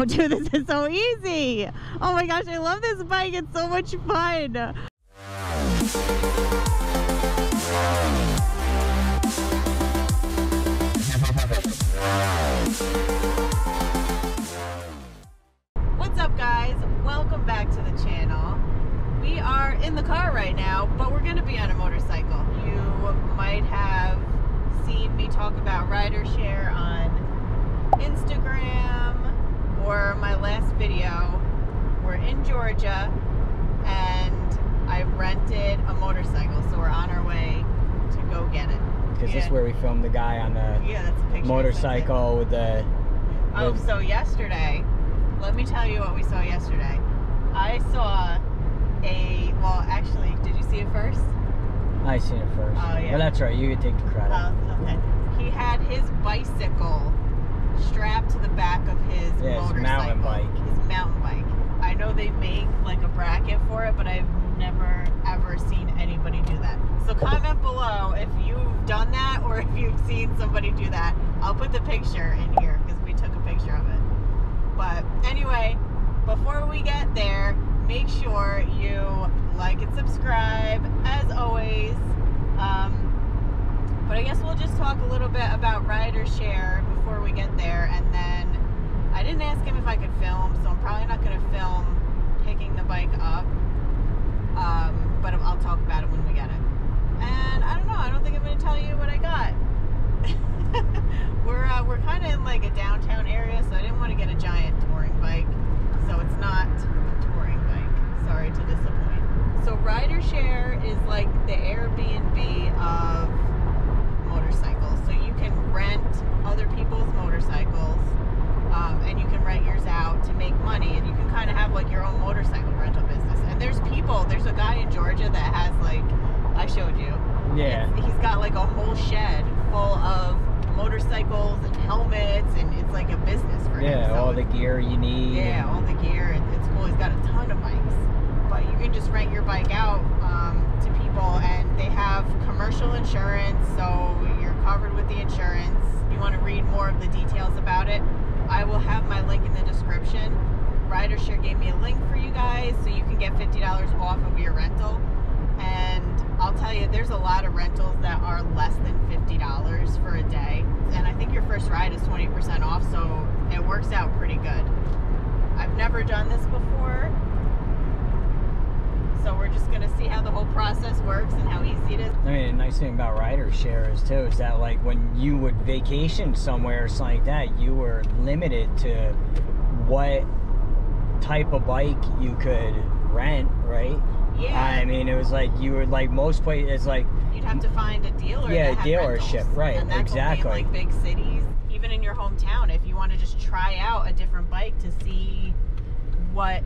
Oh, dude, this is so easy. Oh my gosh, I love this bike. It's so much fun. What's up, guys? Welcome back to the channel. We are in the car right now, but we're going to be on a motorcycle. You might have seen me talk about Riders Share on Instagram or my last video. We're in Georgia and I rented a motorcycle, so we're on our way to go get it. Because this is where we filmed the guy on the Yeah, that's a picture. I sent you. motorcycle with the. Oh, so yesterday, let me tell you what we saw yesterday. I saw a, well, actually, did you see it first? I seen it first. Oh, yeah. Well, that's right. You take the credit. Oh, okay. He had his bicycle strapped to the back of his Yeah, his mountain bike. His mountain bike. I know they make like a bracket for it, but I've never ever seen anybody do that. So comment below if you've done that or if you've seen somebody do that. I'll put the picture in here because we took a picture of it. But anyway, before we get there, make sure you like and subscribe as always. Um, but I guess we'll just talk a little bit about Riders Share before we get there, and then I didn't ask him if I could film, so I'm probably not going to film picking the bike up. Um, but I'll talk about it when we get it. And I don't know. I don't think I'm going to tell you what I got. we're uh, we're kind of in like a downtown area, so I didn't want to get a giant touring bike. So it's not a touring bike. Sorry to disappoint. So Riders Share is like the Airbnb of motorcycles. So you can rent other people's motorcycles, um, and you can rent yours out to make money, and you can kind of have like your own motorcycle rental business. And there's people. There's a guy in Georgia that has like I showed you. yeah. It's- he's got like a whole shed full of motorcycles and helmets, and it's like a business for him. Yeah, So all the gear you need. yeah, all the gear. It, it's cool. He's got a ton of bikes, but you can just rent your bike out um, to people, and they have commercial insurance, so you're covered with the insurance. Want to read more of the details about it, I will have my link in the description. Riders Share gave me a link for you guys, so you can get fifty dollars off of your rental. And I'll tell you, there's a lot of rentals that are less than fifty dollars for a day, and I think your first ride is twenty percent off, so it works out pretty good. I've never done this before. So we're just gonna see how the whole process works and how easy it is. I mean, a nice thing about rider shares too is that like when you would vacation somewhere or something like that, you were limited to what type of bike you could rent, right? Yeah. I mean, it was like you were like most places. It's like You'd have to find a dealer. Yeah, had dealership, rentals. right, And exactly. Like big cities, even in your hometown, if you want to just try out a different bike to see what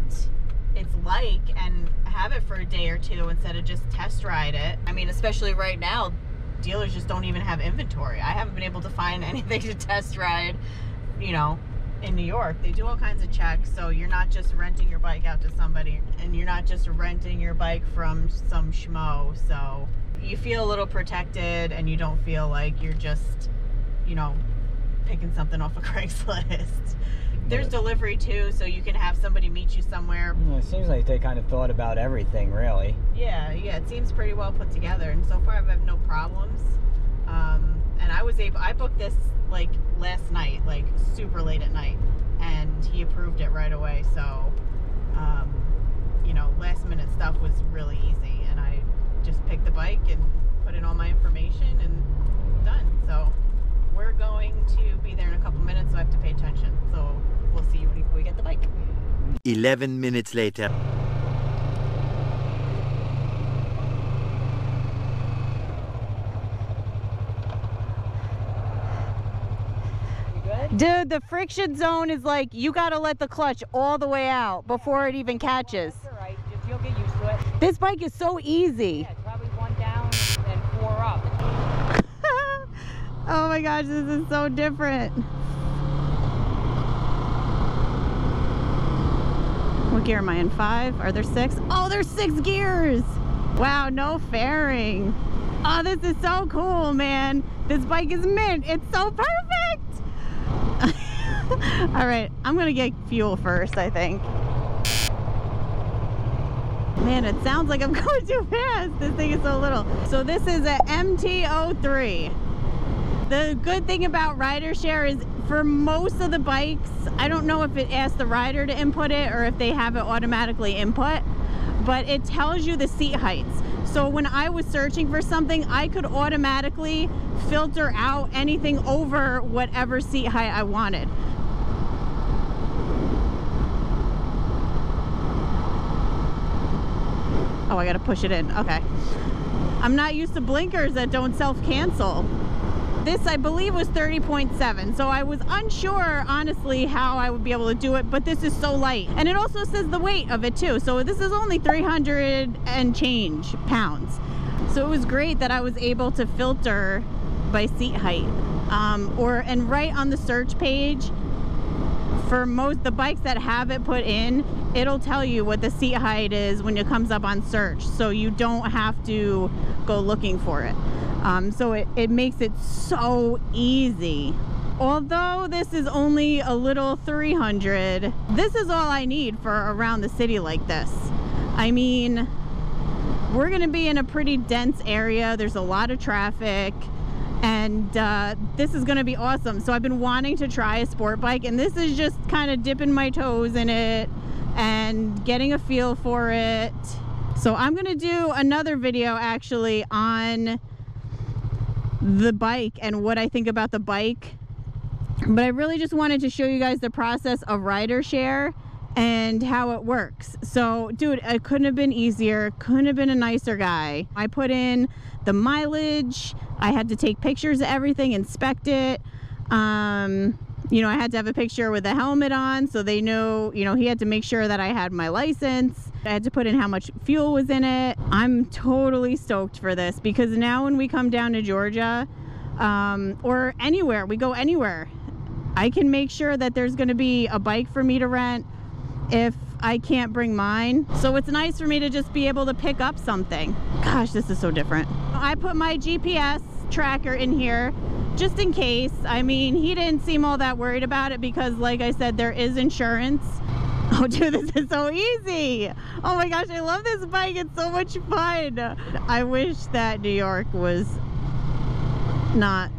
it's like and have it for a day or two instead of just test ride it. I mean, especially right now, dealers just don't even have inventory. I haven't been able to find anything to test ride, you know, in New York. They do all kinds of checks, so you're not just renting your bike out to somebody and you're not just renting your bike from some schmo. So you feel a little protected and you don't feel like you're just, you know, picking something off of Craigslist. There's delivery too, so you can have somebody meet you somewhere. it seems like they kind of thought about everything, really. Yeah, yeah, it seems pretty well put together, and so far I've had no problems. Um, and I was able, I booked this like last night, like super late at night, and he approved it right away. So, um, you know, last minute stuff was really easy, and I just picked the bike and put in all my information and done. So, we're going to be there in a couple minutes, so I have to pay attention. So, we'll see you when we get the bike. 11 minutes later. Dude, the friction zone is like you gotta let the clutch all the way out before it even catches. Right, just you'll get used to it. This bike is so easy. Yeah, it's probably one down and four up. Oh my gosh, this is so different. What gear am I in? Five? Are there six? Oh, there's six gears. Wow, no fairing. Oh, this is so cool, man. This bike is mint. It's so perfect. All right, I'm gonna get fuel first, I think. Man, it sounds like I'm going too fast. This thing is so little. So this is a MT-03. The good thing about Riders Share is for most of the bikes, I don't know if it asks the rider to input it or if they have it automatically input, but it tells you the seat heights. So when I was searching for something, I could automatically filter out anything over whatever seat height I wanted. Oh, I gotta push it in. Okay. I'm not used to blinkers that don't self-cancel. This, I believe, was 30.7. So I was unsure, honestly, how I would be able to do it, but this is so light. And it also says the weight of it too. So this is only 300 and change pounds. So it was great that I was able to filter by seat height. Um, or, and right on the search page, for most the bikes that have it put in it'll tell you what the seat height is when it comes up on search so you don't have to go looking for it um, so it, it makes it so easy. Although this is only a little 300 this is all I need for around the city like this. I mean we're gonna be in a pretty dense area. There's a lot of traffic and uh, this is gonna be awesome. So I've been wanting to try a sport bike and this is just kind of dipping my toes in it and getting a feel for it. So I'm gonna do another video actually on the bike and what I think about the bike but I really just wanted to show you guys the process of Riders Share and how it works. So, dude, it couldn't have been easier. Couldn't have been a nicer guy. I put in the mileage. I had to take pictures of everything, inspect it. Um, you know, I had to have a picture with a helmet on so they know, you know, he had to make sure that I had my license. I had to put in how much fuel was in it. I'm totally stoked for this because now when we come down to Georgia um, or anywhere, we go anywhere, I can make sure that there's going to be a bike for me to rent if I can't bring mine. So it's nice for me to just be able to pick up something. Gosh, this is so different. I put my GPS tracker in here just in case. I mean, he didn't seem all that worried about it because like I said, there is insurance. Oh dude, this is so easy. Oh my gosh, I love this bike. It's so much fun. I wish that New York was not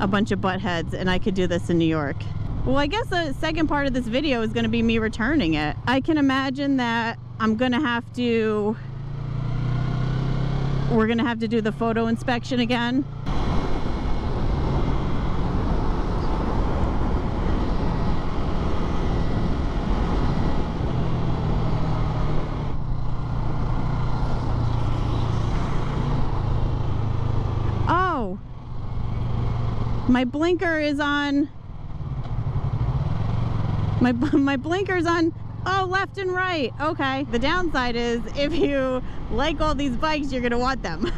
a bunch of butt heads and I could do this in New York. Well, I guess the second part of this video is going to be me returning it. I can imagine that I'm going to have to, we're going to have to do the photo inspection again. Oh, my blinker is on my, my blinker's on, oh, left and right. Okay. The downside is if you like all these bikes, you're going to want them.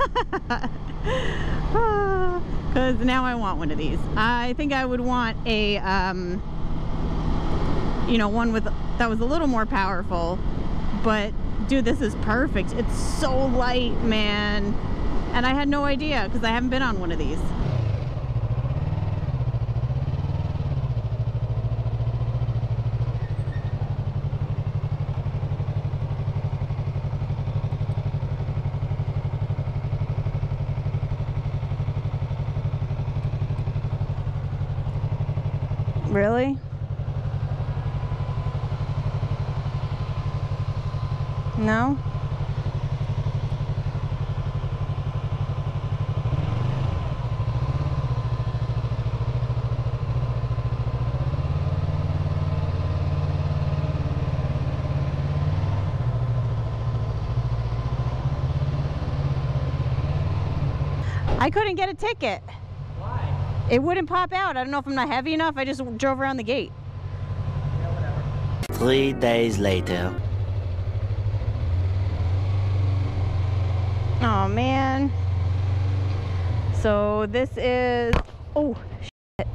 Because now I want one of these. I think I would want a, um, you know, one with that was a little more powerful. But, dude, this is perfect. It's so light, man. And I had no idea because I haven't been on one of these. Really? No? I couldn't get a ticket. It wouldn't pop out. I don't know if I'm not heavy enough. I just drove around the gate. Three days later. Oh man. So this is oh shit.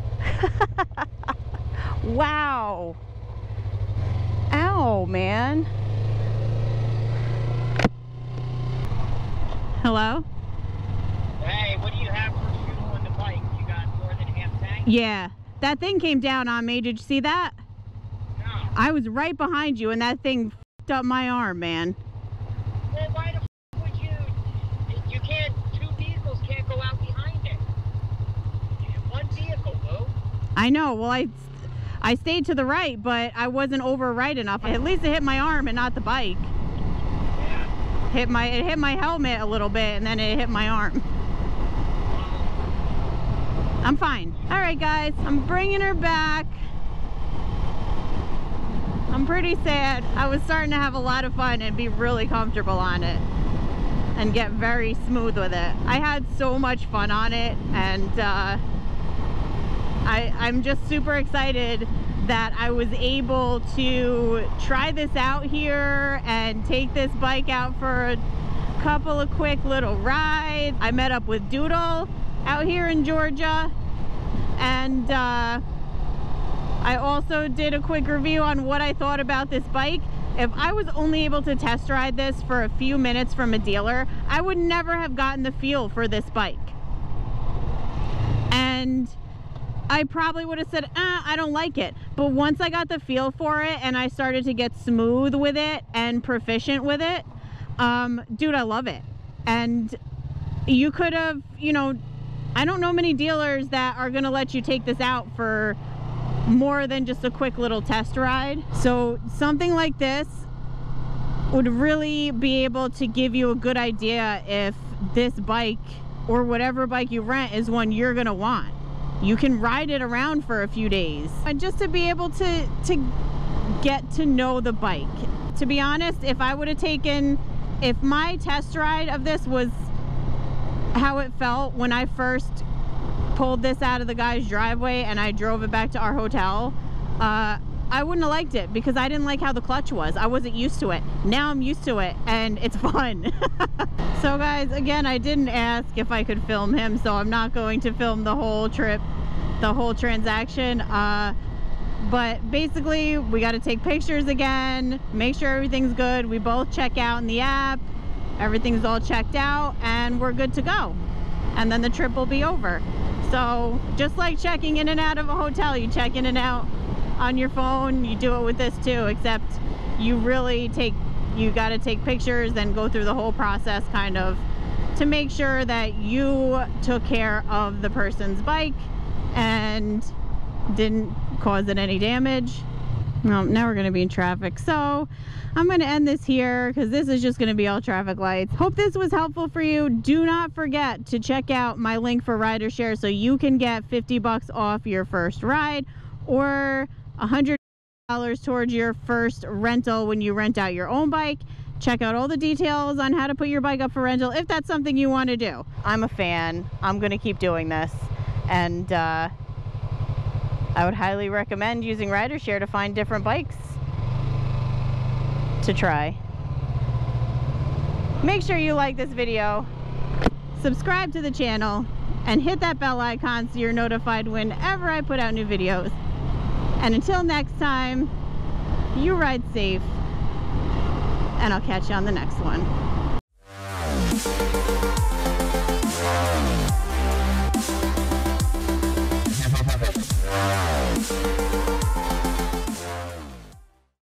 wow. Ow, man. Hello? Hey, what do you have for fuel in the bike? You got more than half tank? Yeah. that thing came down on me. Did you see that? No. I was right behind you and that thing fed up my arm, man. Well, why the f- would you? You can't. Two vehicles can't go out behind it. One vehicle, Lou. I know. Well, I I stayed to the right, but I wasn't over right enough. At least it hit my arm and not the bike. Yeah. Hit my it hit my helmet a little bit and then it hit my arm. I'm fine. All right, guys. I'm bringing her back. I'm pretty sad. I was starting to have a lot of fun and be really comfortable on it and get very smooth with it. I had so much fun on it and uh, I, I'm just super excited that I was able to try this out here and take this bike out for a couple of quick little rides. I met up with Doodle out here in Georgia and uh, I also did a quick review on what I thought about this bike. If I was only able to test ride this for a few minutes from a dealer, I would never have gotten the feel for this bike. And I probably would have said, ah, I don't like it. But once I got the feel for it and I started to get smooth with it and proficient with it, um, dude, I love it. And you could have, you know, I don't know many dealers that are to let you take this out for more than just a quick little test ride. So something like this would really be able to give you a good idea if this bike or whatever bike you rent is one you're to want. You can ride it around for a few days. And just to be able to to get to know the bike. To be honest if i would have taken if my test ride of this was how it felt when i first pulled this out of the guy's driveway and i drove it back to our hotel. Uh, i wouldn't have liked it because i didn't like how the clutch was. I wasn't used to it. Now i'm used to it and it's fun. So guys again i didn't ask if i could film him so i'm not going to film the whole trip the whole transaction. Uh, but basically we got to take pictures again make sure everything's good. We both check out in the app everything's all checked out and we're good to go. And then the trip will be over. So just like checking in and out of a hotel you check in and out on your phone you do it with this too except you really take you got to take pictures and go through the whole process kind of to make sure that you took care of the person's bike and didn't cause it any damage no, now we're going to be in traffic. So I'm going to end this here because this is just going to be all traffic lights. Hope this was helpful for you. Do not forget to check out my link for Riders Share so you can get 50 bucks off your first ride or $100 towards your first rental when you rent out your own bike. Check out all the details on how to put your bike up for rental if that's something you want to do. I'm a fan. I'm going to keep doing this. And, uh, I would highly recommend using Riders Share to find different bikes to try. Make sure you like this video, subscribe to the channel, and hit that bell icon so you're notified whenever I put out new videos. And until next time, you ride safe, and I'll catch you on the next one.